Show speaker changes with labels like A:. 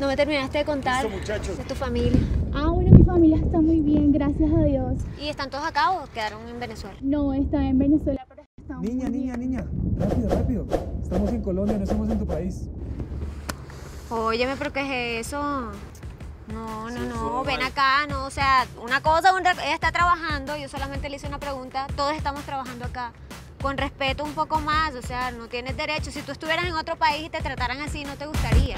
A: No me terminaste de contar
B: Listo, muchachos.
A: de tu familia.
C: Ah, bueno, mi familia está muy bien, gracias a Dios.
A: ¿Y están todos acá o quedaron en Venezuela?
C: No, está en Venezuela, pero estamos
B: Niña,
C: muy
B: niña,
C: bien.
B: niña. Rápido, rápido. Estamos en Colombia, no estamos en tu país.
A: Óyeme, pero ¿qué es eso? No, no, no, ven acá, no, o sea, una cosa, un ella está trabajando, yo solamente le hice una pregunta, todos estamos trabajando acá, con respeto un poco más, o sea, no tienes derecho, si tú estuvieras en otro país y te trataran así, no te gustaría.